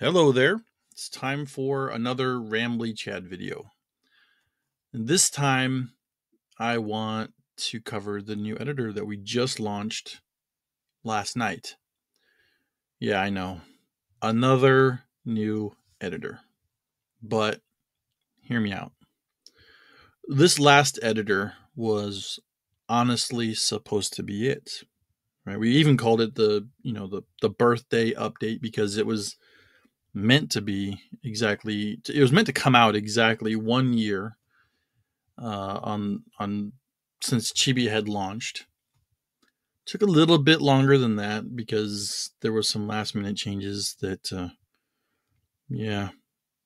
Hello there. It's time for another Rambly Chad video. And this time I want to cover the new editor that we just launched last night. Yeah, I know. Another new editor. But hear me out. This last editor was honestly supposed to be it. Right? We even called it the, you know, the the birthday update because it was meant to be exactly it was meant to come out exactly one year uh, on on since Chibi had launched. Took a little bit longer than that because there was some last minute changes that uh, yeah.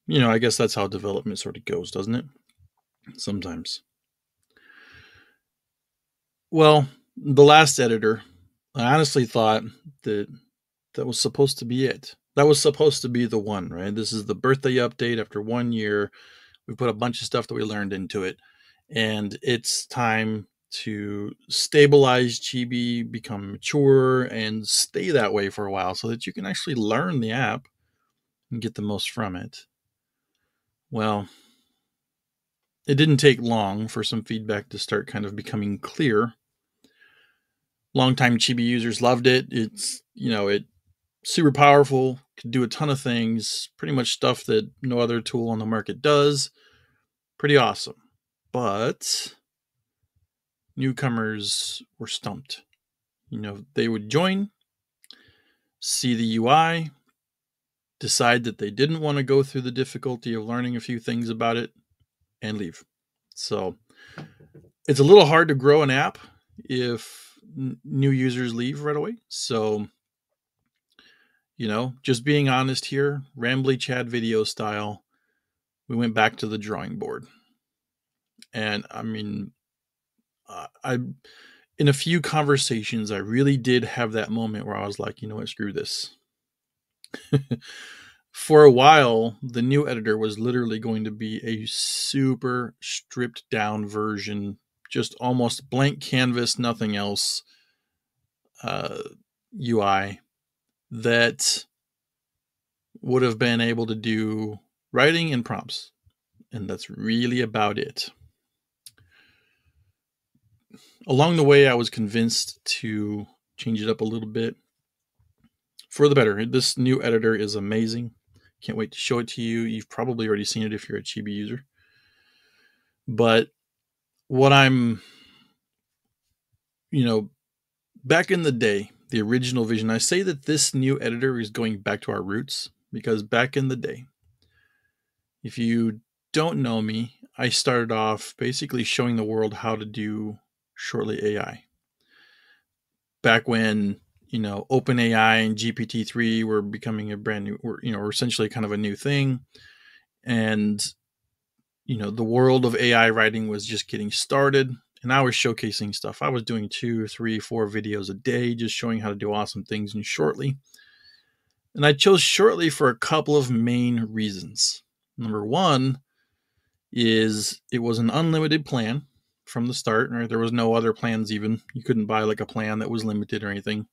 You know, I guess that's how development sort of goes, doesn't it? Sometimes. Well, the last editor, I honestly thought that that was supposed to be it that was supposed to be the one, right? This is the birthday update after one year. We put a bunch of stuff that we learned into it, and it's time to stabilize Chibi, become mature, and stay that way for a while so that you can actually learn the app and get the most from it. Well, it didn't take long for some feedback to start kind of becoming clear. Longtime Chibi users loved it. It's, you know, it super powerful, can do a ton of things, pretty much stuff that no other tool on the market does. Pretty awesome. But newcomers were stumped. You know, they would join, see the UI, decide that they didn't want to go through the difficulty of learning a few things about it, and leave. So it's a little hard to grow an app if new users leave right away. So you know, just being honest here, Rambly Chad video style, we went back to the drawing board. And I mean, I, in a few conversations, I really did have that moment where I was like, you know what, screw this. For a while, the new editor was literally going to be a super stripped down version, just almost blank canvas, nothing else uh, UI that would have been able to do writing and prompts. And that's really about it. Along the way, I was convinced to change it up a little bit for the better. This new editor is amazing. Can't wait to show it to you. You've probably already seen it if you're a Chibi user. But what I'm, you know, back in the day, the original vision. I say that this new editor is going back to our roots because back in the day, if you don't know me, I started off basically showing the world how to do shortly AI. Back when, you know, OpenAI and GPT-3 were becoming a brand new, were, you know, were essentially kind of a new thing. And, you know, the world of AI writing was just getting started and I was showcasing stuff. I was doing two, three, four videos a day, just showing how to do awesome things in Shortly. And I chose Shortly for a couple of main reasons. Number one is it was an unlimited plan from the start, right? There was no other plans even. You couldn't buy like a plan that was limited or anything.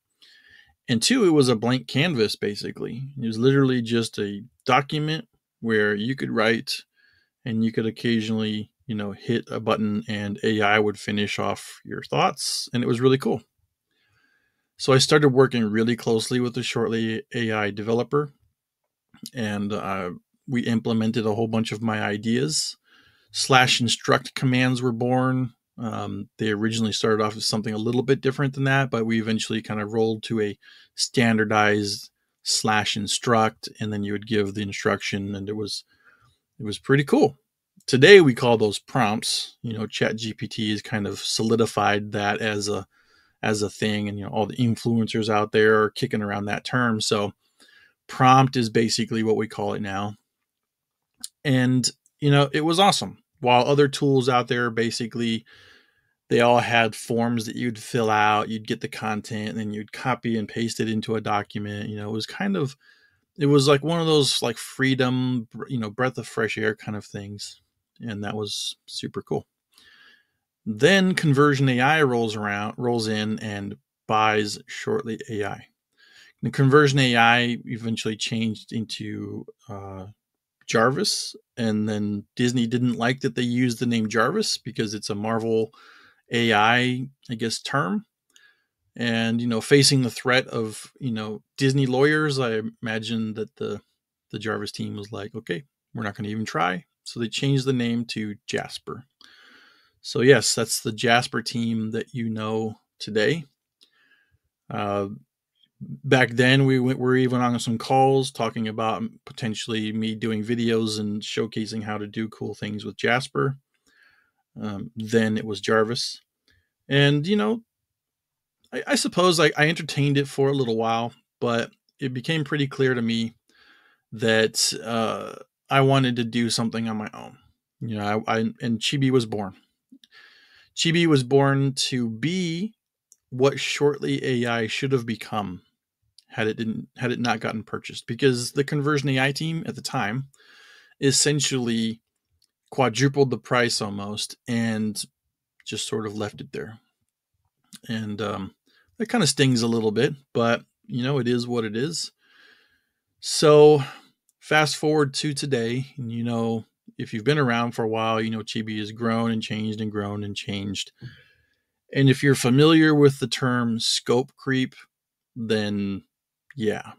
And two, it was a blank canvas basically. It was literally just a document where you could write and you could occasionally you know, hit a button and AI would finish off your thoughts. And it was really cool. So I started working really closely with the Shortly AI developer, and uh, we implemented a whole bunch of my ideas. Slash instruct commands were born. Um, they originally started off as something a little bit different than that, but we eventually kind of rolled to a standardized slash instruct, and then you would give the instruction, and it was it was pretty cool today we call those prompts you know chat gpt has kind of solidified that as a as a thing and you know all the influencers out there are kicking around that term. So prompt is basically what we call it now. And you know it was awesome. While other tools out there basically they all had forms that you'd fill out you'd get the content and then you'd copy and paste it into a document you know it was kind of it was like one of those like freedom you know breath of fresh air kind of things and that was super cool. Then Conversion AI rolls around, rolls in, and buys Shortly AI. The conversion AI eventually changed into uh, Jarvis, and then Disney didn't like that they used the name Jarvis because it's a Marvel AI, I guess, term. And you know, facing the threat of you know Disney lawyers, I imagine that the the Jarvis team was like, okay, we're not going to even try. So they changed the name to Jasper. So yes, that's the Jasper team that you know today. Uh, back then, we went, were even on some calls talking about potentially me doing videos and showcasing how to do cool things with Jasper. Um, then it was Jarvis, and you know, I, I suppose I, I entertained it for a little while, but it became pretty clear to me that uh, I wanted to do something on my own. You know, I, I and Chibi was born. Chibi was born to be what shortly AI should have become had it didn't had it not gotten purchased because the conversion AI team at the time essentially quadrupled the price almost and just sort of left it there. And um, that kind of stings a little bit, but you know, it is what it is. So fast forward to today, and you know, if you've been around for a while, you know Chibi has grown and changed and grown and changed. And if you're familiar with the term scope creep, then yeah,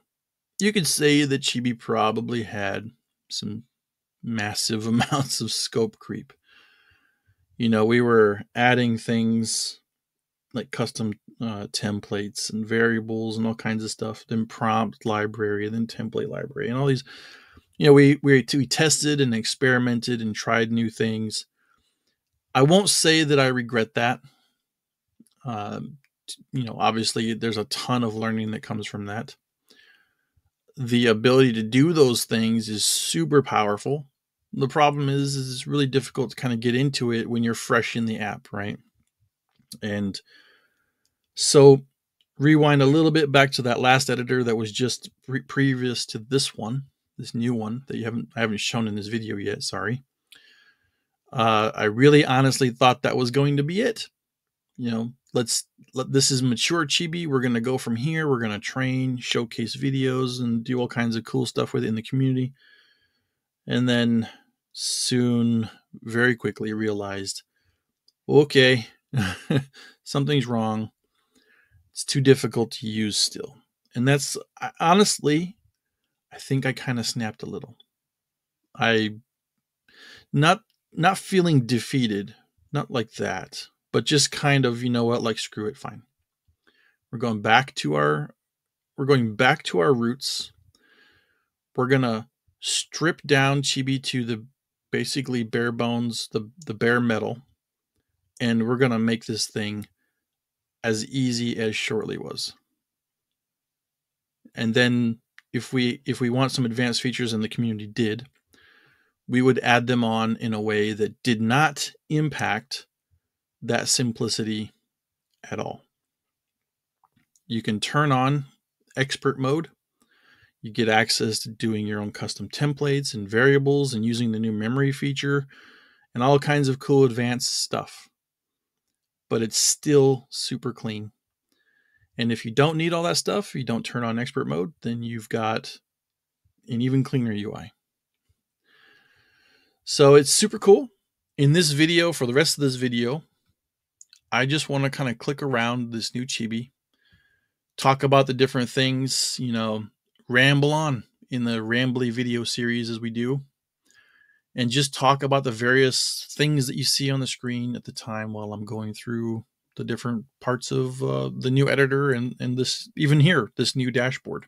you could say that Chibi probably had some massive amounts of scope creep. You know, we were adding things like custom uh, templates and variables and all kinds of stuff, then prompt library, then template library, and all these you know, we, we we tested and experimented and tried new things. I won't say that I regret that. Um, you know, obviously, there's a ton of learning that comes from that. The ability to do those things is super powerful. The problem is, is it's really difficult to kind of get into it when you're fresh in the app, right? And so, rewind a little bit back to that last editor that was just pre- previous to this one this new one that you haven't I haven't shown in this video yet. Sorry. Uh, I really honestly thought that was going to be it. You know, let's let this is mature chibi. We're gonna go from here. We're gonna train, showcase videos, and do all kinds of cool stuff with it in the community. And then soon, very quickly realized, okay, something's wrong. It's too difficult to use still. And that's honestly, I think I kind of snapped a little. I not not feeling defeated, not like that, but just kind of, you know what, like screw it, fine. We're going back to our we're going back to our roots. We're going to strip down Chibi to the basically bare bones, the the bare metal, and we're going to make this thing as easy as Shortly was. And then if we if we want some advanced features and the community did we would add them on in a way that did not impact that simplicity at all. You can turn on expert mode. You get access to doing your own custom templates and variables and using the new memory feature and all kinds of cool advanced stuff. But it's still super clean and if you don't need all that stuff, you don't turn on expert mode, then you've got an even cleaner UI. So it's super cool. In this video, for the rest of this video, I just want to kind of click around this new Chibi, talk about the different things, you know, ramble on in the rambly video series as we do, and just talk about the various things that you see on the screen at the time while I'm going through the different parts of uh, the new editor and, and this even here this new dashboard.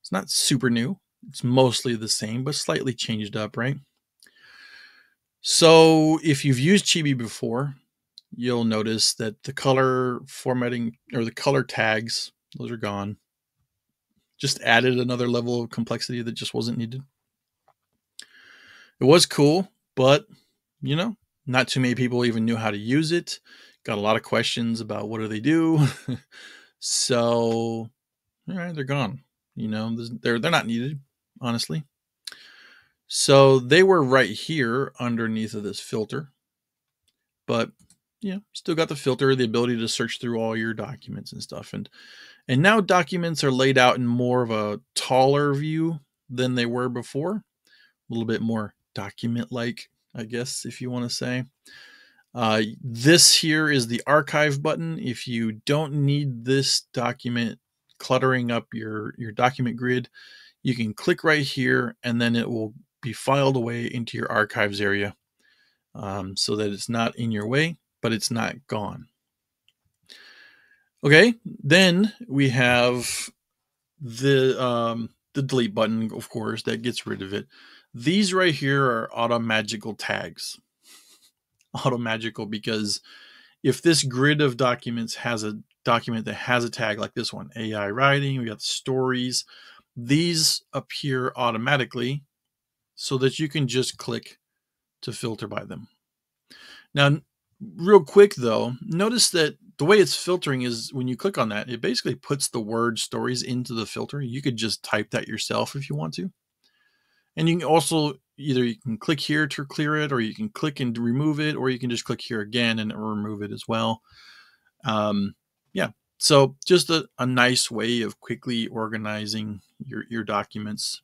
It's not super new. It's mostly the same but slightly changed up right? So if you've used chibi before you'll notice that the color formatting or the color tags those are gone. Just added another level of complexity that just wasn't needed. It was cool but you know not too many people even knew how to use it got a lot of questions about what do they do. so, all right, they're gone. You know, they're they're not needed, honestly. So they were right here underneath of this filter, but yeah, still got the filter, the ability to search through all your documents and stuff. And And now documents are laid out in more of a taller view than they were before, a little bit more document like, I guess, if you want to say. Uh, this here is the archive button. If you don't need this document cluttering up your, your document grid, you can click right here and then it will be filed away into your archives area um, so that it's not in your way, but it's not gone. Okay, then we have the um, the delete button, of course, that gets rid of it. These right here are auto magical tags. Auto magical because if this grid of documents has a document that has a tag like this one, AI writing, we got the stories, these appear automatically so that you can just click to filter by them. Now, real quick though, notice that the way it's filtering is when you click on that, it basically puts the word stories into the filter. You could just type that yourself if you want to. And you can also either you can click here to clear it, or you can click and remove it, or you can just click here again and remove it as well. Um, yeah, so just a, a nice way of quickly organizing your, your documents.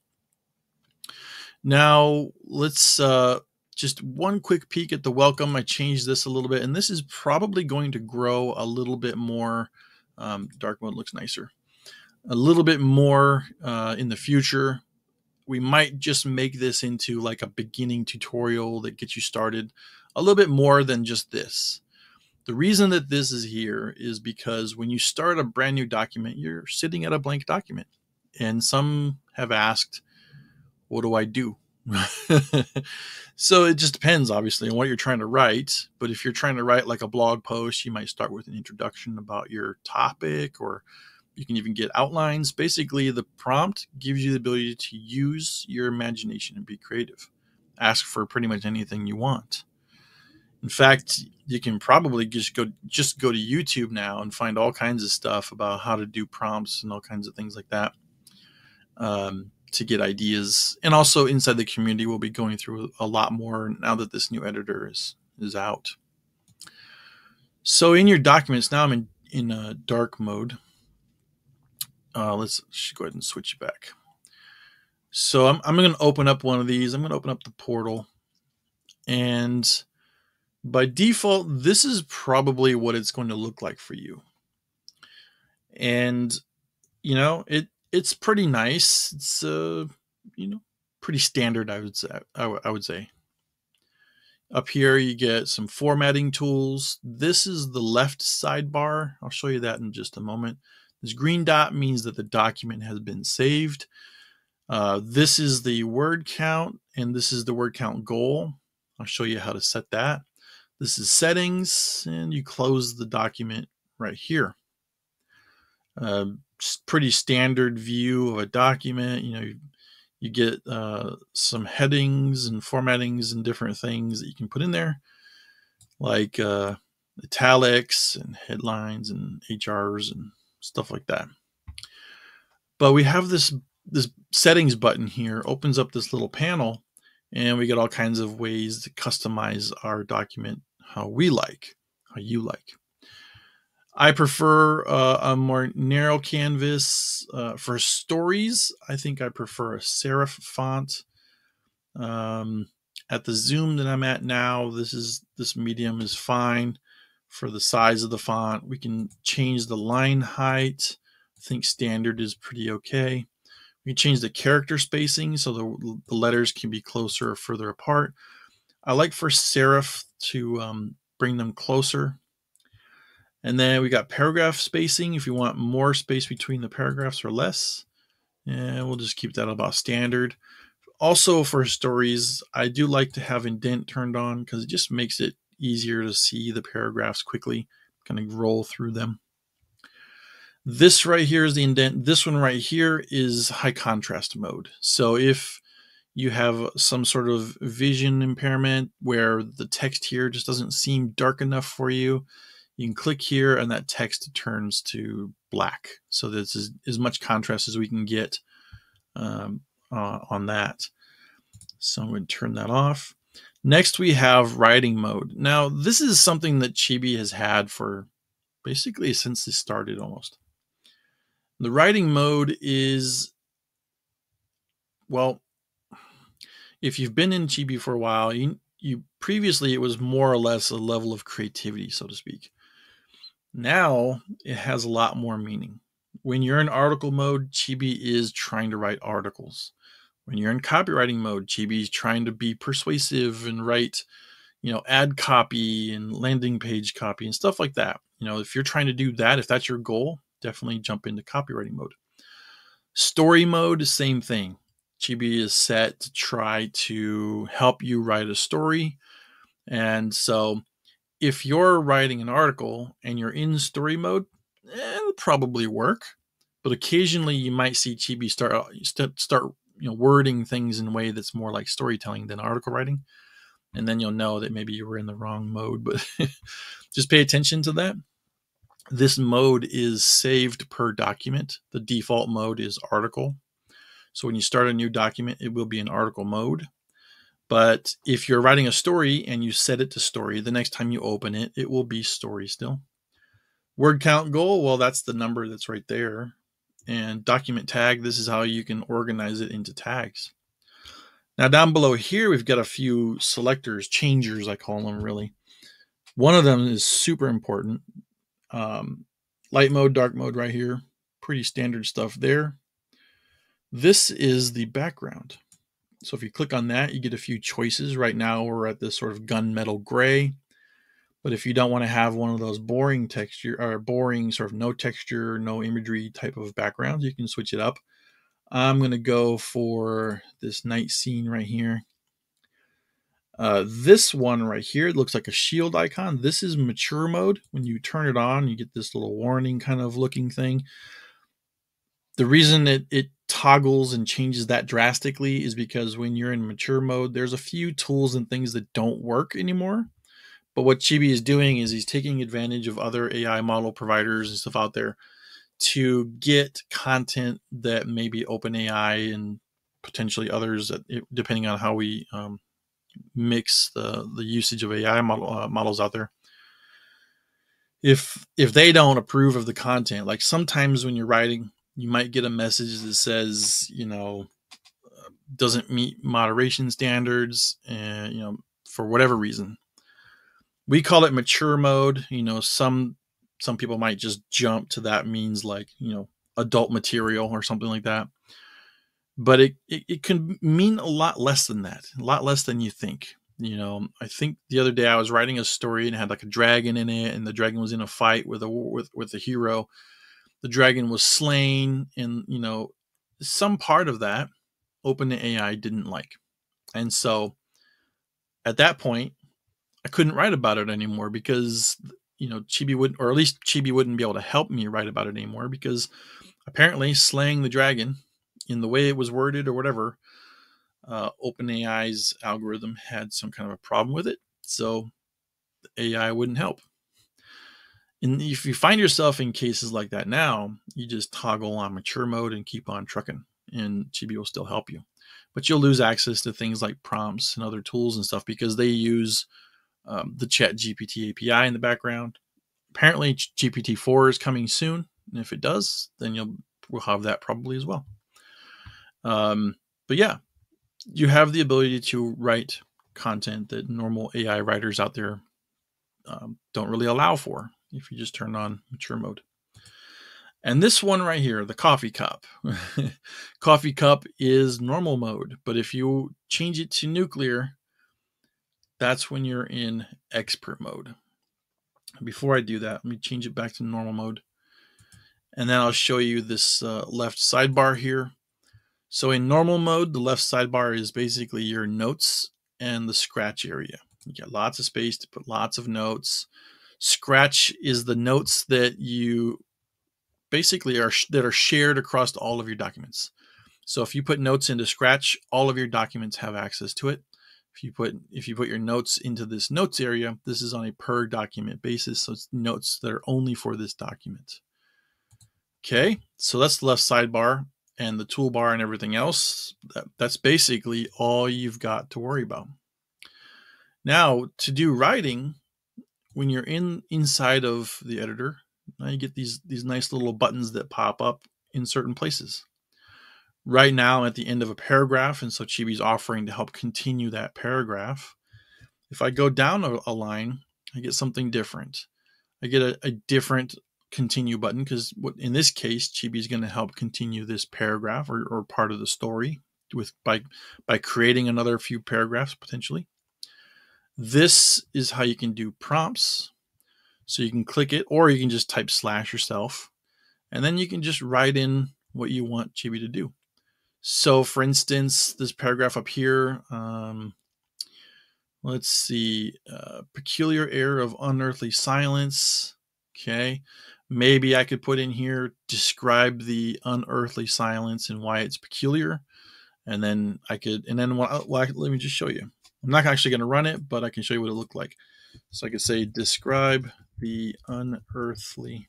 Now let's uh, just one quick peek at the welcome. I changed this a little bit, and this is probably going to grow a little bit more. Um, dark mode looks nicer. A little bit more uh, in the future. We might just make this into like a beginning tutorial that gets you started a little bit more than just this. The reason that this is here is because when you start a brand new document, you're sitting at a blank document. And some have asked, what do I do? so it just depends, obviously, on what you're trying to write. But if you're trying to write like a blog post, you might start with an introduction about your topic, or you can even get outlines. Basically, the prompt gives you the ability to use your imagination and be creative. Ask for pretty much anything you want. In fact, you can probably just go just go to YouTube now and find all kinds of stuff about how to do prompts and all kinds of things like that. Um, to get ideas. And also inside the community, we'll be going through a lot more now that this new editor is, is out. So in your documents, now I'm in, in a dark mode. Uh, let's go ahead and switch it back. So I'm, I'm going to open up one of these. I'm going to open up the portal. And by default, this is probably what it's going to look like for you. And, you know, it, it's pretty nice. It's uh, you know, pretty standard. I would say. I would say. Up here, you get some formatting tools. This is the left sidebar. I'll show you that in just a moment. This green dot means that the document has been saved. Uh, this is the word count, and this is the word count goal. I'll show you how to set that. This is settings, and you close the document right here. Uh, pretty standard view of a document. You know, you, you get uh, some headings and formattings and different things that you can put in there, like uh, italics and headlines and HRs and stuff like that. But we have this this settings button here opens up this little panel and we get all kinds of ways to customize our document how we like, how you like. I prefer uh, a more narrow canvas uh, for stories. I think I prefer a serif font. Um, at the zoom that I'm at now, this is this medium is fine for the size of the font. We can change the line height. I think standard is pretty okay. We can change the character spacing so the, the letters can be closer or further apart. I like for serif to um, bring them closer and then we got paragraph spacing if you want more space between the paragraphs or less. And we'll just keep that about standard. Also for stories, I do like to have indent turned on because it just makes it easier to see the paragraphs quickly, kind of roll through them. This right here is the indent. This one right here is high contrast mode. So if you have some sort of vision impairment where the text here just doesn't seem dark enough for you, you can click here and that text turns to black. So this is as much contrast as we can get um, uh, on that. So I'm going to turn that off. Next, we have writing mode. Now, this is something that Chibi has had for basically since it started almost. The writing mode is, well, if you've been in Chibi for a while, you, you previously it was more or less a level of creativity, so to speak. Now it has a lot more meaning. When you're in article mode, Chibi is trying to write articles. When you're in copywriting mode, Chibi is trying to be persuasive and write, you know, ad copy and landing page copy and stuff like that. You know, if you're trying to do that, if that's your goal, definitely jump into copywriting mode. Story mode, same thing. Chibi is set to try to help you write a story. And so if you're writing an article and you're in story mode, eh, it'll probably work. But occasionally you might see Chibi start uh, start you know wording things in a way that's more like storytelling than article writing. And then you'll know that maybe you were in the wrong mode, but just pay attention to that. This mode is saved per document. The default mode is article. So when you start a new document, it will be in article mode. But if you're writing a story and you set it to story, the next time you open it, it will be story still. Word count goal, well, that's the number that's right there. And document tag, this is how you can organize it into tags. Now, down below here, we've got a few selectors, changers, I call them really. One of them is super important. Um, light mode, dark mode right here. Pretty standard stuff there. This is the background. So if you click on that, you get a few choices. Right now we're at this sort of gunmetal gray. But if you don't want to have one of those boring texture or boring sort of no texture, no imagery type of backgrounds, you can switch it up. I'm going to go for this night scene right here. Uh, this one right here, it looks like a shield icon. This is mature mode. When you turn it on, you get this little warning kind of looking thing. The reason it, it toggles and changes that drastically is because when you're in mature mode, there's a few tools and things that don't work anymore. But what Chibi is doing is he's taking advantage of other AI model providers and stuff out there to get content that maybe OpenAI and potentially others, depending on how we um, mix the the usage of AI model, uh, models out there. If if they don't approve of the content, like sometimes when you're writing you might get a message that says, you know, uh, doesn't meet moderation standards, and you know, for whatever reason. We call it mature mode. You know, some some people might just jump to that means like you know adult material or something like that. But it, it, it can mean a lot less than that, a lot less than you think. You know, I think the other day I was writing a story and had like a dragon in it, and the dragon was in a fight with a with with a hero the dragon was slain and you know some part of that OpenAI didn't like. And so at that point, I couldn't write about it anymore because you know Chibi wouldn't, or at least Chibi wouldn't be able to help me write about it anymore because apparently slaying the dragon in the way it was worded or whatever, uh, OpenAI's algorithm had some kind of a problem with it, so the AI wouldn't help. And if you find yourself in cases like that now, you just toggle on mature mode and keep on trucking, and Chibi will still help you. But you'll lose access to things like prompts and other tools and stuff because they use um, the Chat GPT API in the background. Apparently, GPT 4 is coming soon. And if it does, then you'll we'll have that probably as well. Um, but yeah, you have the ability to write content that normal AI writers out there um, don't really allow for if you just turn on mature mode. And this one right here, the coffee cup. coffee cup is normal mode, but if you change it to nuclear, that's when you're in expert mode. Before I do that, let me change it back to normal mode. And then I'll show you this uh, left sidebar here. So in normal mode, the left sidebar is basically your notes and the scratch area. You get lots of space to put lots of notes. Scratch is the notes that you basically are that are shared across all of your documents. So if you put notes into Scratch, all of your documents have access to it. If you put if you put your notes into this notes area, this is on a per document basis, so it's notes that are only for this document. Okay, so that's the left sidebar and the toolbar and everything else. That, that's basically all you've got to worry about. Now, to do writing, when you're in inside of the editor, now you get these these nice little buttons that pop up in certain places. Right now, at the end of a paragraph, and so Chibi's offering to help continue that paragraph. If I go down a, line, I get something different. I get a, a different continue button because in this case, Chibi is going to help continue this paragraph or, or part of the story with by by creating another few paragraphs potentially. This is how you can do prompts. So you can click it or you can just type slash yourself and then you can just write in what you want Chibi to do. So for instance, this paragraph up here, um, let's see, uh, peculiar air of unearthly silence. Okay. Maybe I could put in here, describe the unearthly silence and why it's peculiar. And then I could, and then well, let me just show you. I'm not actually going to run it, but I can show you what it looked like. So I could say, describe the unearthly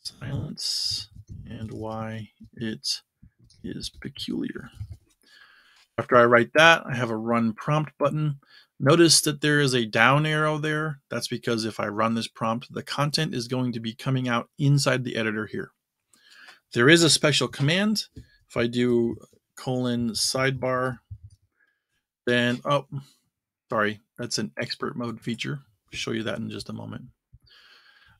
silence and why it is peculiar. After I write that, I have a run prompt button. Notice that there is a down arrow there. That's because if I run this prompt, the content is going to be coming out inside the editor here. There is a special command. If I do colon sidebar, then, oh, sorry, that's an expert mode feature. I'll show you that in just a moment.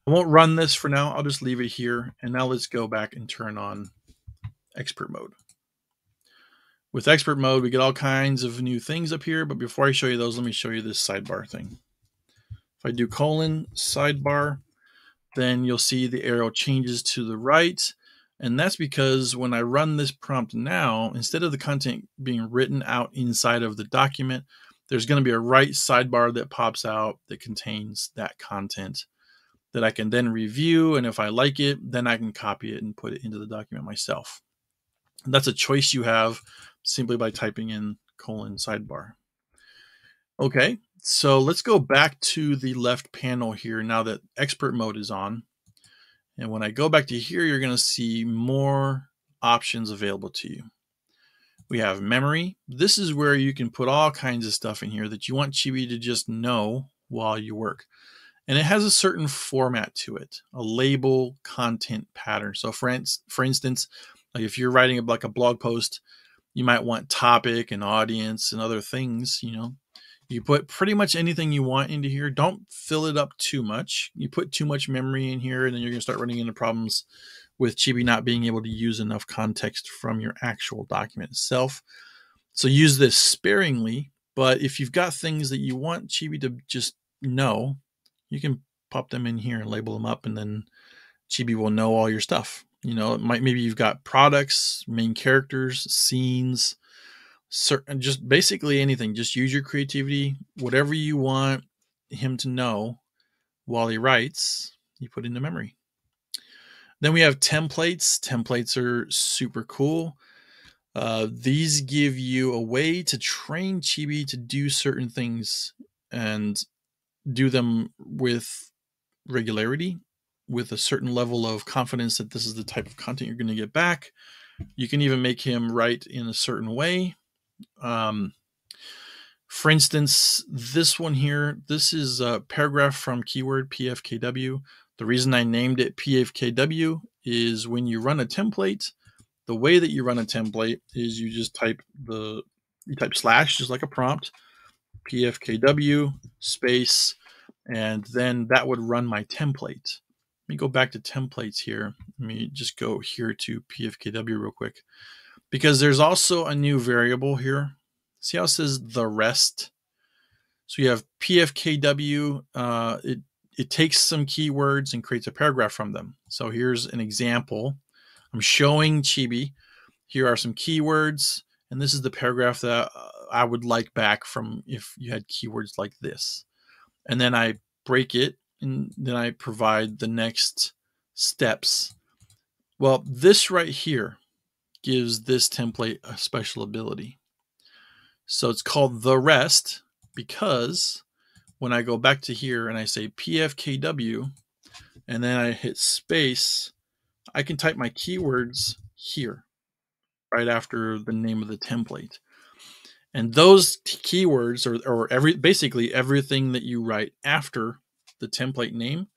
I won't run this for now. I'll just leave it here. And now let's go back and turn on expert mode. With expert mode, we get all kinds of new things up here. But before I show you those, let me show you this sidebar thing. If I do colon sidebar, then you'll see the arrow changes to the right. And that's because when I run this prompt now, instead of the content being written out inside of the document, there's going to be a right sidebar that pops out that contains that content that I can then review. And if I like it, then I can copy it and put it into the document myself. That's a choice you have simply by typing in colon sidebar. Okay, so let's go back to the left panel here now that expert mode is on. And when I go back to here, you're going to see more options available to you. We have memory. This is where you can put all kinds of stuff in here that you want Chibi to just know while you work. And it has a certain format to it, a label content pattern. So for, for instance, like if you're writing like a blog post, you might want topic and audience and other things, you know, you put pretty much anything you want into here. Don't fill it up too much. You put too much memory in here, and then you're going to start running into problems with Chibi not being able to use enough context from your actual document itself. So use this sparingly. But if you've got things that you want Chibi to just know, you can pop them in here and label them up, and then Chibi will know all your stuff. You know, it might maybe you've got products, main characters, scenes, certain just basically anything. Just use your creativity whatever you want him to know while he writes you put into memory. Then we have templates. Templates are super cool. Uh, these give you a way to train chibi to do certain things and do them with regularity with a certain level of confidence that this is the type of content you're going to get back you can even make him write in a certain way um, for instance, this one here, this is a paragraph from keyword PFKW. The reason I named it PFKW is when you run a template, the way that you run a template is you just type the you type slash just like a prompt, PFKW space, and then that would run my template. Let me go back to templates here. Let me just go here to PFKW real quick because there's also a new variable here. See how it says the rest? So you have PFKW. Uh, it, it takes some keywords and creates a paragraph from them. So here's an example. I'm showing Chibi. Here are some keywords. And this is the paragraph that uh, I would like back from if you had keywords like this. And then I break it and then I provide the next steps. Well, this right here gives this template a special ability. So it's called the rest because when I go back to here and I say PFKW and then I hit space, I can type my keywords here right after the name of the template. And those keywords or, or every basically everything that you write after the template name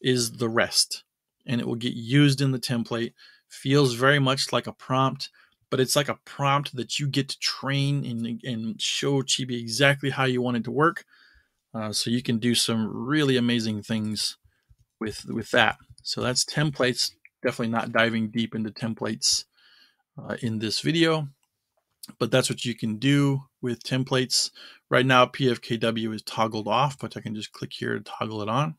is the rest. And it will get used in the template feels very much like a prompt, but it's like a prompt that you get to train and, and show Chibi exactly how you want it to work. Uh, so you can do some really amazing things with with that. So that's templates. Definitely not diving deep into templates uh, in this video, but that's what you can do with templates. Right now, PFKW is toggled off, but I can just click here to toggle it on.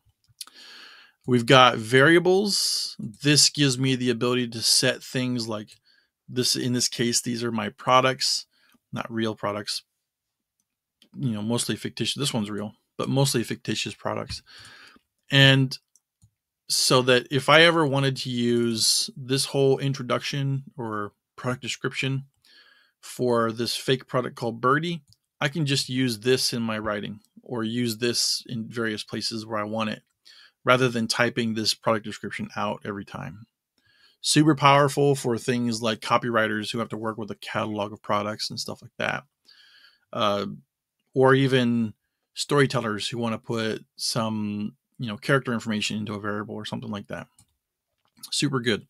We've got variables. This gives me the ability to set things like this. In this case, these are my products, not real products. You know, mostly fictitious. This one's real, but mostly fictitious products. And so that if I ever wanted to use this whole introduction or product description for this fake product called Birdie, I can just use this in my writing or use this in various places where I want it rather than typing this product description out every time. Super powerful for things like copywriters who have to work with a catalog of products and stuff like that. Uh, or even storytellers who want to put some you know character information into a variable or something like that super good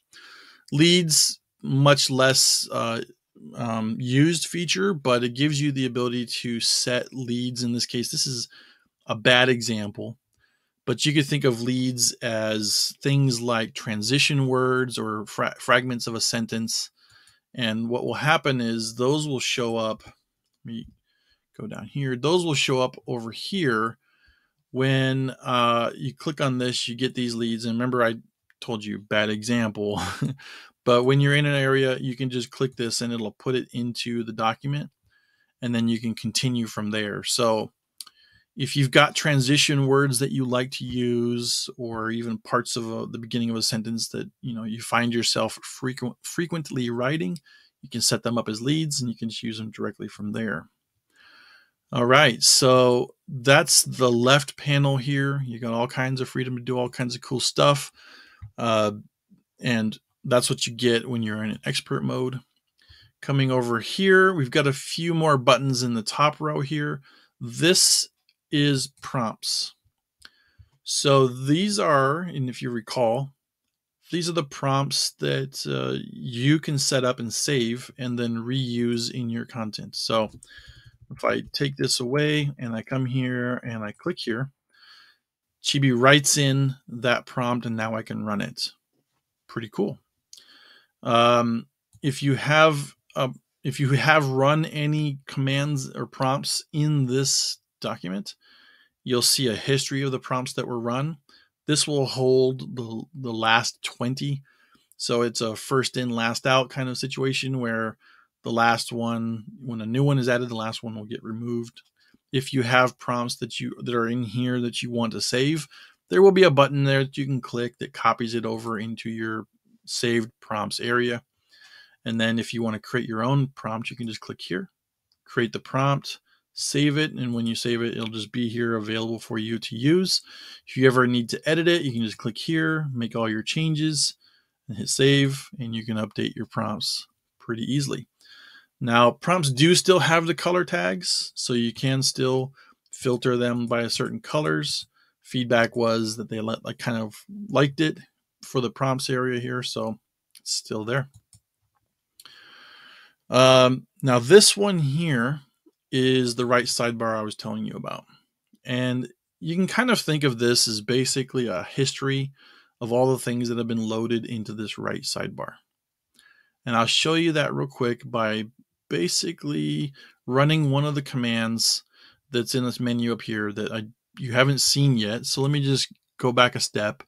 leads much less uh, um, used feature but it gives you the ability to set leads in this case. This is a bad example but you could think of leads as things like transition words or fra- fragments of a sentence. And what will happen is those will show up let me go down here. Those will show up over here when uh, you click on this, you get these leads. And remember, I told you bad example, but when you're in an area, you can just click this and it'll put it into the document, and then you can continue from there. So if you've got transition words that you like to use, or even parts of a, the beginning of a sentence that you know you find yourself frequent, frequently writing, you can set them up as leads, and you can just use them directly from there. All right, so that's the left panel here. You got all kinds of freedom to do all kinds of cool stuff. Uh, and that's what you get when you're in an expert mode. Coming over here, we've got a few more buttons in the top row here. This is prompts. So these are, and if you recall, these are the prompts that uh, you can set up and save and then reuse in your content. So if I take this away and I come here and I click here, Chibi writes in that prompt and now I can run it. Pretty cool. Um, if you have uh, if you have run any commands or prompts in this document, you'll see a history of the prompts that were run. This will hold the, the last 20. So it's a first in, last out kind of situation where the last one when a new one is added the last one will get removed if you have prompts that you that are in here that you want to save there will be a button there that you can click that copies it over into your saved prompts area. And then if you want to create your own prompt you can just click here create the prompt save it and when you save it it'll just be here available for you to use. If you ever need to edit it you can just click here make all your changes and hit save and you can update your prompts pretty easily. Now, prompts do still have the color tags, so you can still filter them by certain colors. Feedback was that they let, like kind of liked it for the prompts area here, so it's still there. Um, now, this one here is the right sidebar I was telling you about. And you can kind of think of this as basically a history of all the things that have been loaded into this right sidebar. And I'll show you that real quick by basically running one of the commands that's in this menu up here that I you haven't seen yet. So let me just go back a step.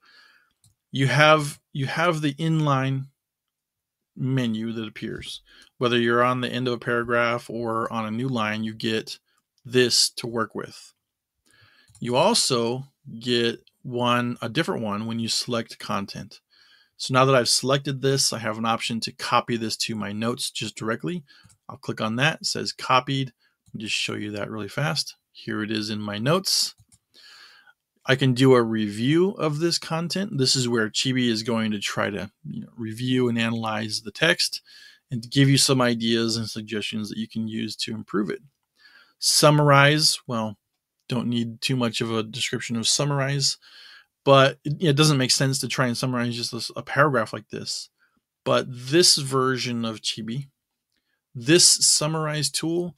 You have you have the inline menu that appears. Whether you're on the end of a paragraph or on a new line, you get this to work with. You also get one a different one when you select content. So now that I've selected this, I have an option to copy this to my notes just directly, I'll click on that. It says copied. Just show you that really fast. Here it is in my notes. I can do a review of this content. This is where Chibi is going to try to you know, review and analyze the text and give you some ideas and suggestions that you can use to improve it. Summarize, well, don't need too much of a description of summarize, but it, doesn't make sense to try and summarize just a paragraph like this. But this version of Chibi, this summarize tool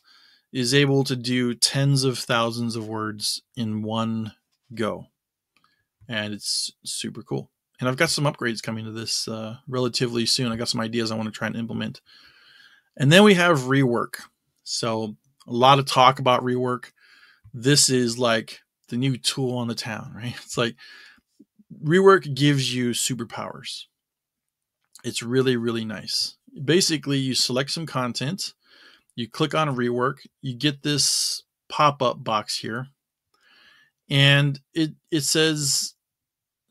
is able to do tens of thousands of words in one go. And it's super cool. And I've got some upgrades coming to this uh, relatively soon. I got some ideas I want to try and implement. And then we have rework. So a lot of talk about rework. This is like the new tool on the town, right? It's like rework gives you superpowers. It's really, really nice. Basically, you select some content, you click on rework, you get this pop up box here, and it, it says,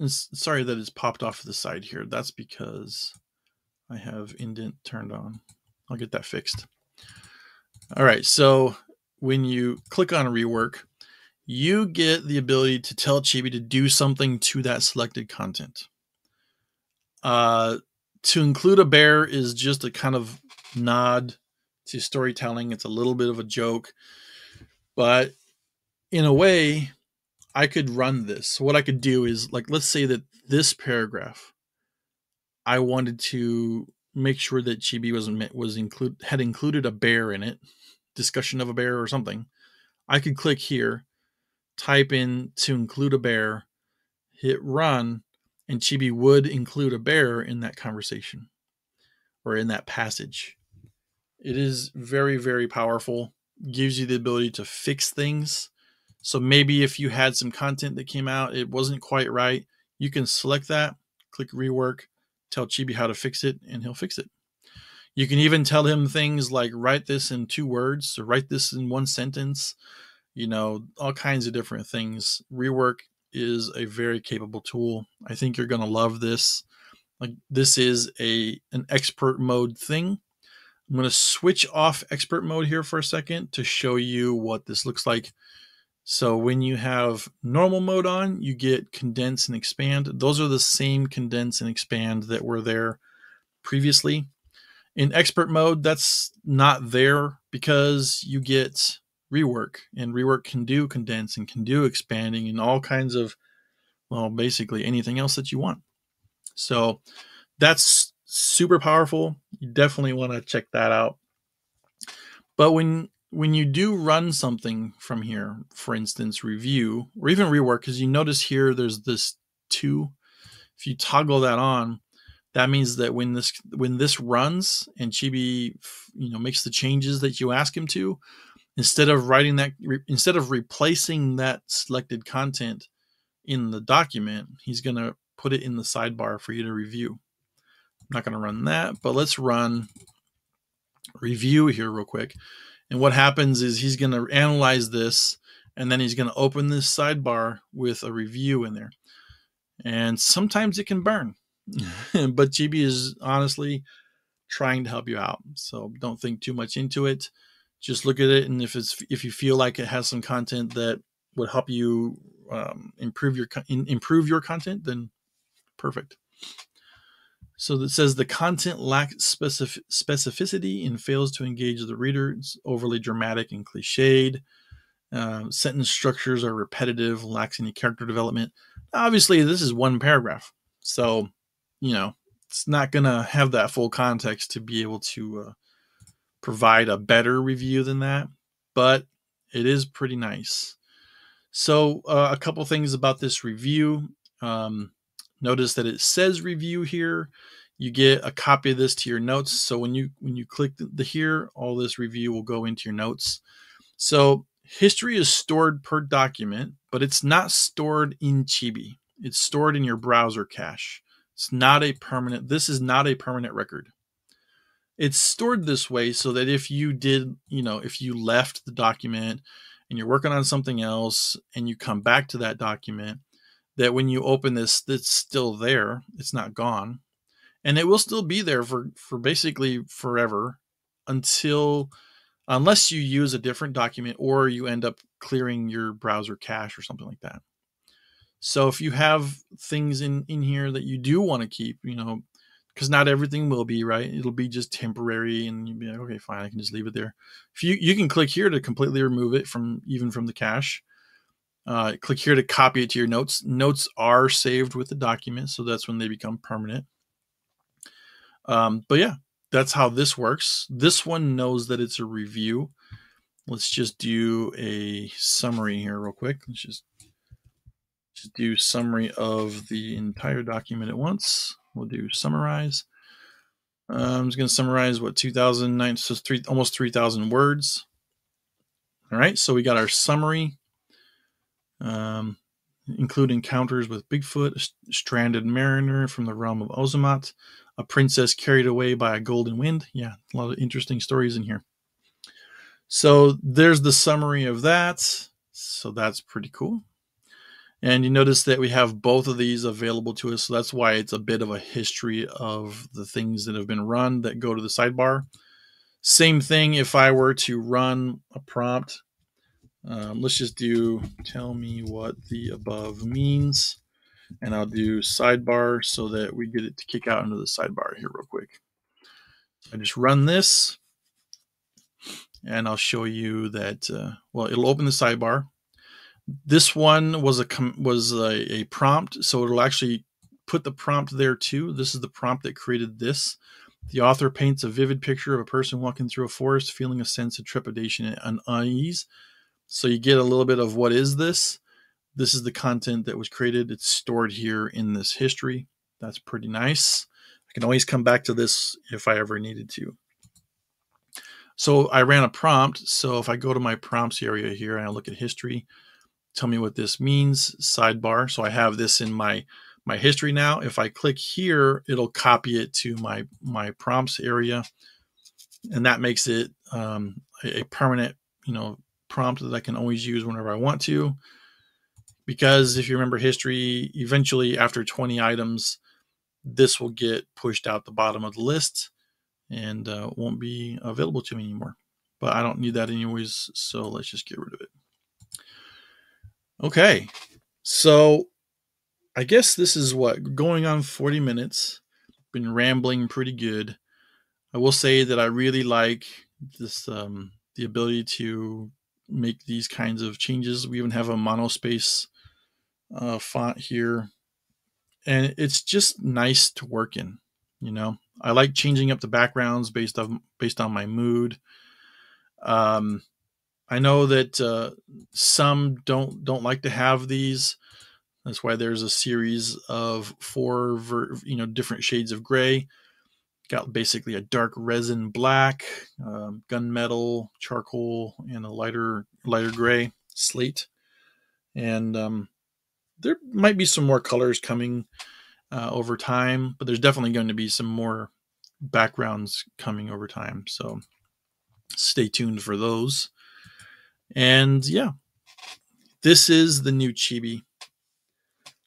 sorry that it's popped off the side here. That's because I have indent turned on. I'll get that fixed. All right, so when you click on rework, you get the ability to tell Chibi to do something to that selected content. Uh, to include a bear is just a kind of nod to storytelling. It's a little bit of a joke, but in a way, I could run this. What I could do is like, let's say that this paragraph, I wanted to make sure that Chibi was was include had included a bear in it, discussion of a bear or something. I could click here, type in to include a bear, hit run, and Chibi would include a bear in that conversation or in that passage. It is very, very powerful, gives you the ability to fix things. So maybe if you had some content that came out, it wasn't quite right, you can select that, click rework, tell Chibi how to fix it, and he'll fix it. You can even tell him things like write this in two words or write this in one sentence, you know, all kinds of different things. Rework is a very capable tool. I think you're going to love this. Like this is a an expert mode thing. I'm going to switch off expert mode here for a second to show you what this looks like. So when you have normal mode on, you get condense and expand. Those are the same condense and expand that were there previously. In expert mode, that's not there because you get rework and rework can do condense and can do expanding and all kinds of well basically anything else that you want so that's super powerful you definitely want to check that out but when when you do run something from here for instance review or even rework because you notice here there's this two if you toggle that on that means that when this when this runs and chibi you know makes the changes that you ask him to instead of writing that instead of replacing that selected content in the document he's going to put it in the sidebar for you to review. I'm not going to run that but let's run review here real quick and what happens is he's going to analyze this and then he's going to open this sidebar with a review in there. And sometimes it can burn but chibi is honestly trying to help you out so don't think too much into it. Just look at it and if it's if you feel like it has some content that would help you um, improve your improve your content then perfect so it says the content lacks specific, specificity and fails to engage the reader it's overly dramatic and cliched uh, sentence structures are repetitive lacks any character development obviously this is one paragraph so you know it's not going to have that full context to be able to uh, provide a better review than that, but it is pretty nice. So, uh, a couple things about this review. Um, notice that it says review here. You get a copy of this to your notes. Mm-hmm. So when you when you click the, the here, all this review will go into your notes. So history is stored per document, but it's not stored in Chibi. It's stored in your browser cache. It's not a permanent. This is not a permanent record it's stored this way so that if you did, you know, if you left the document and you're working on something else and you come back to that document, that when you open this, it's still there. It's not gone. And it will still be there for, for basically forever until, unless you use a different document or you end up clearing your browser cache or something like that. So if you have things in, in here that you do want to keep, you know, because not everything will be right. It'll be just temporary, and you'll be like, okay, fine, I can just leave it there. If you you can click here to completely remove it from even from the cache. Uh, click here to copy it to your notes. Notes are saved with the document, so that's when they become permanent. Um, but yeah, that's how this works. This one knows that it's a review. Let's just do a summary here real quick. Let's just, just do summary of the entire document at once. We'll do summarize. Uh, I'm just going to summarize what 2009, so three, almost 3,000 words. All right, so we got our summary, um, include encounters with Bigfoot, a stranded mariner from the realm of Ozamat, a princess carried away by a golden wind. Yeah, a lot of interesting stories in here. So there's the summary of that. So that's pretty cool. And you notice that we have both of these available to us. So that's why it's a bit of a history of the things that have been run that go to the sidebar. Same thing if I were to run a prompt. Um, let's just do tell me what the above means. And I'll do sidebar so that we get it to kick out into the sidebar here real quick. I just run this and I'll show you that, uh, well, it'll open the sidebar. This one was a was a, a prompt, so it'll actually put the prompt there too. This is the prompt that created this. The author paints a vivid picture of a person walking through a forest, feeling a sense of trepidation and unease. So you get a little bit of what is this. This is the content that was created. It's stored here in this history. That's pretty nice. I can always come back to this if I ever needed to. So I ran a prompt. So if I go to my prompts area here and I look at history, tell me what this means, sidebar. So I have this in my my history now. If I click here, it'll copy it to my my prompts area, and that makes it um, a, a permanent, you know, prompt that I can always use whenever I want to. Because if you remember history, eventually after 20 items, this will get pushed out the bottom of the list and uh, won't be available to me anymore. But I don't need that anyways, so let's just get rid of it. Okay, so I guess this is what going on 40 minutes. Been rambling pretty good. I will say that I really like this um, the ability to make these kinds of changes. We even have a monospace uh, font here, and it's just nice to work in. You know, I like changing up the backgrounds based on based on my mood. Um, I know that uh, some don't don't like to have these. That's why there's a series of four, you know, different shades of gray. Got basically a dark resin black, um, gunmetal, charcoal, and a lighter lighter gray slate. And um, there might be some more colors coming uh, over time, but there's definitely going to be some more backgrounds coming over time. So stay tuned for those. And yeah, this is the new Chibi.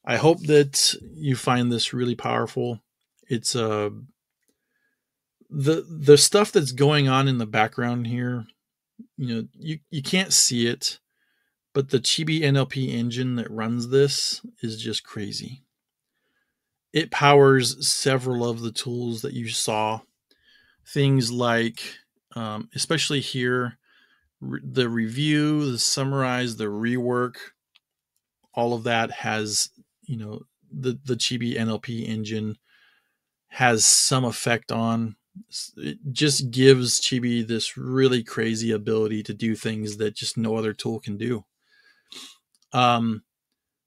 I hope that you find this really powerful. It's uh the the stuff that's going on in the background here, you know, you, you can't see it, but the Chibi NLP engine that runs this is just crazy. It powers several of the tools that you saw. Things like, um, especially here, the review, the summarize, the rework, all of that has, you know, the the Chibi NLP engine has some effect on. It just gives Chibi this really crazy ability to do things that just no other tool can do. Um,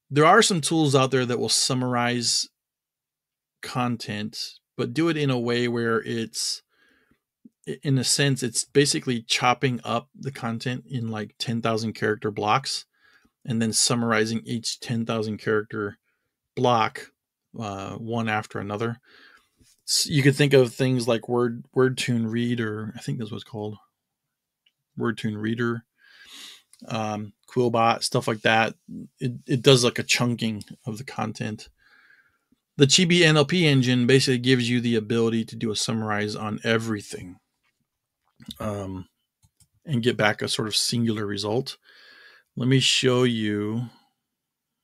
there are some tools out there that will summarize content, but do it in a way where it's in a sense, it's basically chopping up the content in like 10,000 character blocks and then summarizing each 10,000 character block uh, one after another. You could think of things like Word WordTune Read, or I think that's what's called WordTune Reader, um, Quillbot, stuff like that. It, it does like a chunking of the content. The Chibi NLP engine basically gives you the ability to do a summarize on everything um, and get back a sort of singular result. Let me show you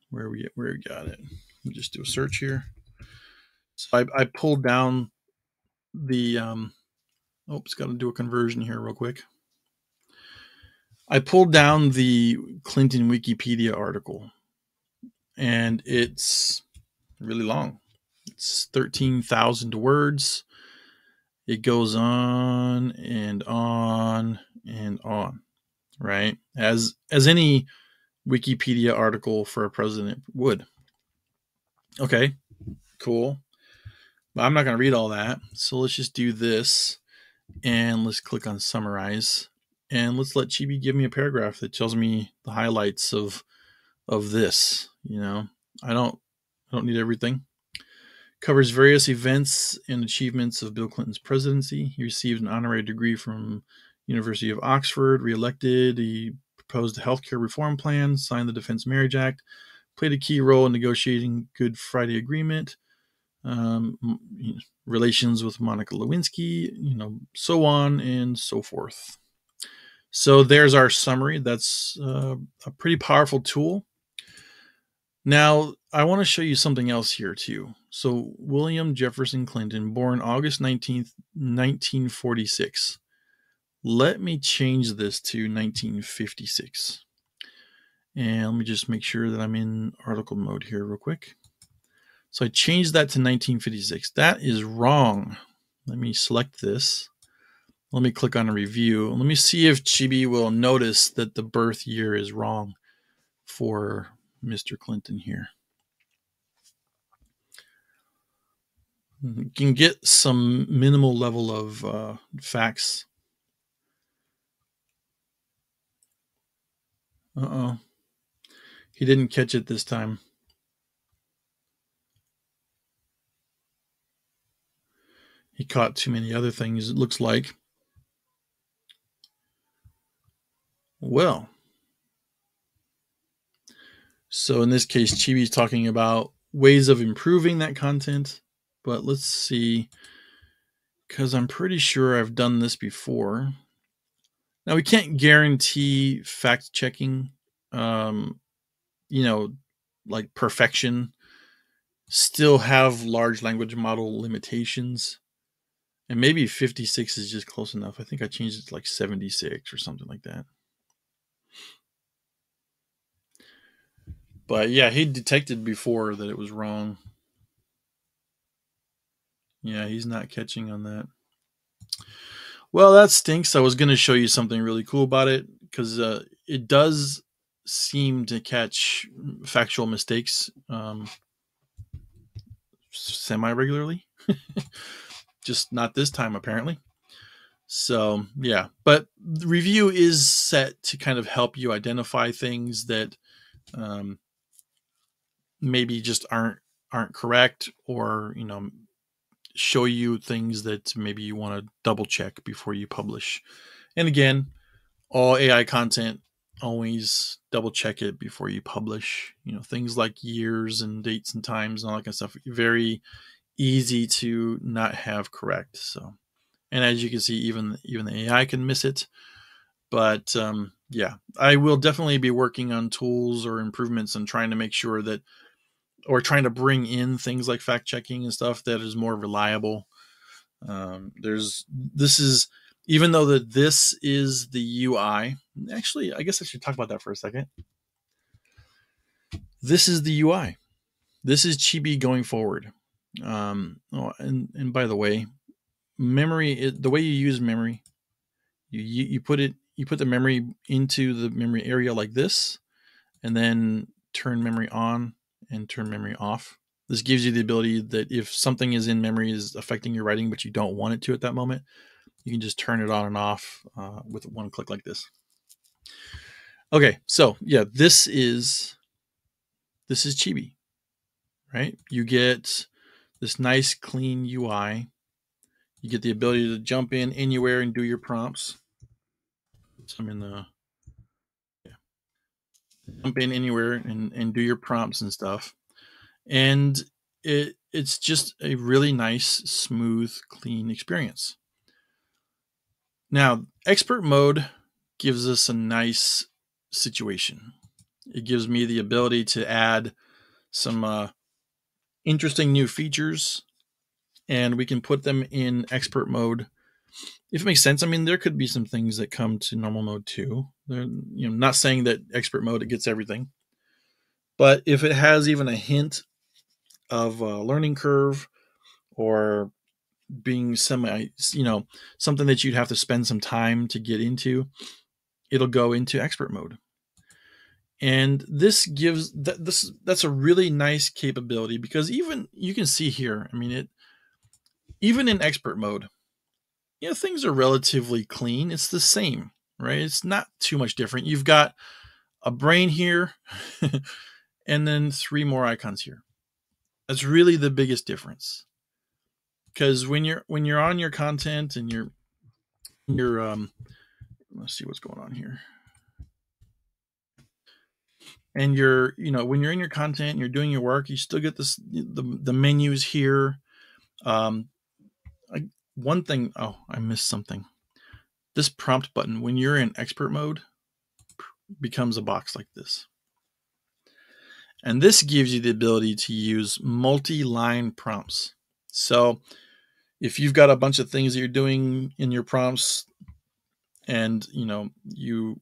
where we where we got it. Let me just do a search here. So I, I pulled down the um, oops, got to do a conversion here real quick. I pulled down the Clinton Wikipedia article, and it's really long. It's thirteen thousand words it goes on and on and on, right? As as any Wikipedia article for a president would. Okay, cool. But I'm not going to read all that. So let's just do this and let's click on summarize and let's let Chibi give me a paragraph that tells me the highlights of of this, you know. I don't I don't need everything. Covers various events and achievements of Bill Clinton's presidency. He received an honorary degree from University of Oxford, reelected. He proposed a healthcare reform plan, signed the Defense Marriage Act, played a key role in negotiating Good Friday Agreement, um, relations with Monica Lewinsky, you know, so on and so forth. So there's our summary. That's uh, a pretty powerful tool. Now, I want to show you something else here too. So, William Jefferson Clinton, born August 19th, 1946. Let me change this to 1956. And let me just make sure that I'm in article mode here real quick. So I changed that to 1956. That is wrong. Let me select this. Let me click on a review. Let me see if Chibi will notice that the birth year is wrong for Mr. Clinton here. You can get some minimal level of uh, facts. Uh oh. He didn't catch it this time. He caught too many other things, it looks like. Well, so in this case, Chibi is talking about ways of improving that content. But let's see, because I'm pretty sure I've done this before. Now we can't guarantee fact checking, um, you know, like perfection. Still have large language model limitations, and maybe 56 is just close enough. I think I changed it to like 76 or something like that. But yeah, he detected before that it was wrong. Yeah, he's not catching on that. Well, that stinks. I was going to show you something really cool about it because uh, it does seem to catch factual mistakes um, semi regularly. Just not this time, apparently. So, yeah, but the review is set to kind of help you identify things that um, maybe just aren't aren't correct or you know show you things that maybe you want to double check before you publish. And again all ai content always double check it before you publish. You know things like years and dates and times and all that kind of stuff very easy to not have correct so and as you can see even even the ai can miss it but um, yeah i will definitely be working on tools or improvements and trying to make sure that or trying to bring in things like fact checking and stuff that is more reliable. Um, there's this is even though that this is the UI. Actually, I guess I should talk about that for a second. This is the UI. This is Chibi going forward. Um, oh, and and by the way, memory it, the way you use memory, you, you you put it you put the memory into the memory area like this, and then turn memory on and turn memory off. This gives you the ability that if something is in memory is affecting your writing, but you don't want it to at that moment, you can just turn it on and off uh, with one click like this. Okay, so yeah, this is this is Chibi, right? You get this nice clean UI. You get the ability to jump in anywhere and do your prompts. So I'm in the yeah. jump in anywhere and, and do your prompts and stuff. And it it's just a really nice, smooth, clean experience. Now, expert mode gives us a nice situation. It gives me the ability to add some uh, interesting new features, and we can put them in expert mode if it makes sense. I mean, there could be some things that come to normal mode too. They're, you know, not saying that expert mode it gets everything, but if it has even a hint of a learning curve or being semi, you know, something that you'd have to spend some time to get into, it'll go into expert mode. And this gives that this that's a really nice capability because even you can see here, I mean it even in expert mode, you know, things are relatively clean. It's the same, right? It's not too much different. You've got a brain here and then three more icons here. That's really the biggest difference because when you're when you're on your content and you're you're um let's see what's going on here and you're you know when you're in your content you're doing your work you still get this the, the menus here. Um I, one thing oh i missed something. This prompt button when you're in expert mode becomes a box like this. And this gives you the ability to use multi-line prompts. So if you've got a bunch of things that you're doing in your prompts and you know you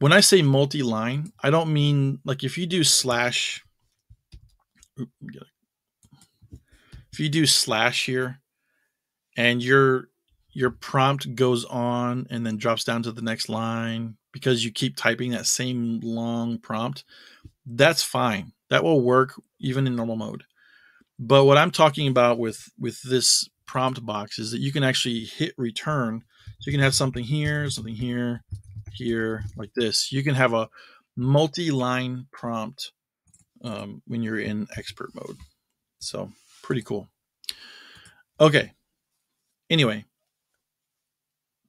when i say multi-line i don't mean like if you do slash if you do slash here and your your prompt goes on and then drops down to the next line because you keep typing that same long prompt that's fine. That will work even in normal mode. But what i'm talking about with with this prompt box is that you can actually hit return. So you can have something here, something here, here, like this. You can have a multi-line prompt um, when you're in expert mode. So pretty cool. Okay. Anyway,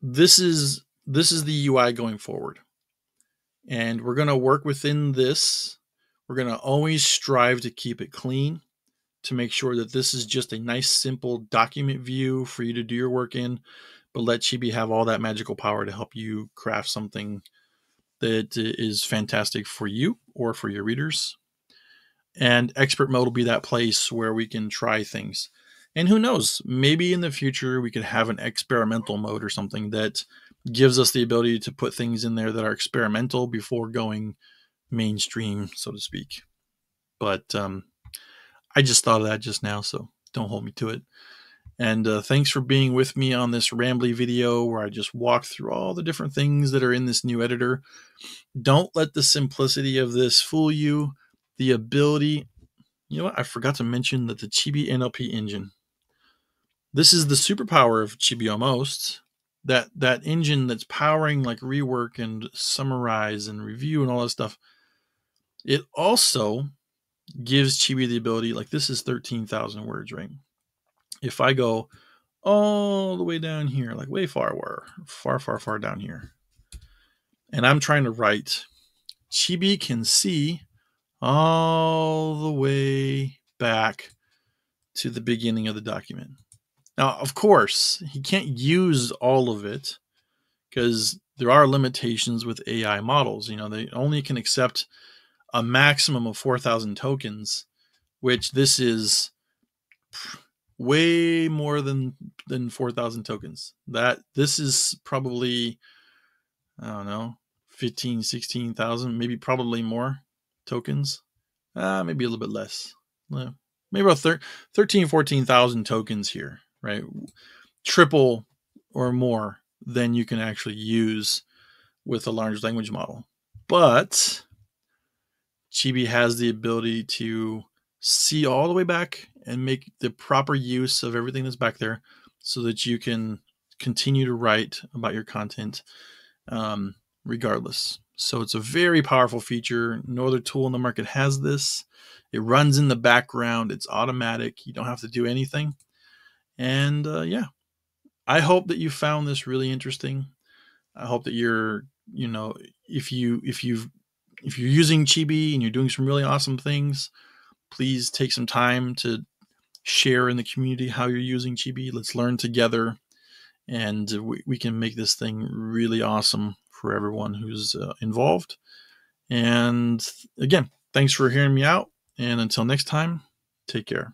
this is this is the UI going forward. And we're going to work within this. We're going to always strive to keep it clean to make sure that this is just a nice, simple document view for you to do your work in, but let Chibi have all that magical power to help you craft something that is fantastic for you or for your readers. And expert mode will be that place where we can try things. And who knows, maybe in the future we could have an experimental mode or something that gives us the ability to put things in there that are experimental before going mainstream, so to speak. But um, I just thought of that just now, so don't hold me to it. And uh, thanks for being with me on this rambly video where I just walk through all the different things that are in this new editor. Don't let the simplicity of this fool you. The ability, you know what? I forgot to mention that the Chibi NLP engine. This is the superpower of Chibi almost. That that engine that's powering like rework and summarize and review and all that stuff. It also gives Chibi the ability, like this is 13,000 words, right? If I go all the way down here, like way far, far, far, far down here, and I'm trying to write, Chibi can see all the way back to the beginning of the document. Now, of course, he can't use all of it because there are limitations with AI models. You know, they only can accept a maximum of 4,000 tokens, which this is way more than than 4,000 tokens. That this is probably I don't know, 15, 16,000, maybe probably more tokens. Uh, maybe a little bit less. maybe about thir- 13, 14,000 tokens here, right? Triple or more than you can actually use with a large language model. But Chibi has the ability to see all the way back and make the proper use of everything that's back there so that you can continue to write about your content um, regardless. So it's a very powerful feature. No other tool in the market has this. It runs in the background, it's automatic. You don't have to do anything. And uh, yeah, I hope that you found this really interesting. I hope that you're, you know, if you if you've if you're using Chibi and you're doing some really awesome things, please take some time to share in the community how you're using Chibi. Let's learn together and we, we can make this thing really awesome for everyone who's uh, involved. And again, thanks for hearing me out. And until next time, take care.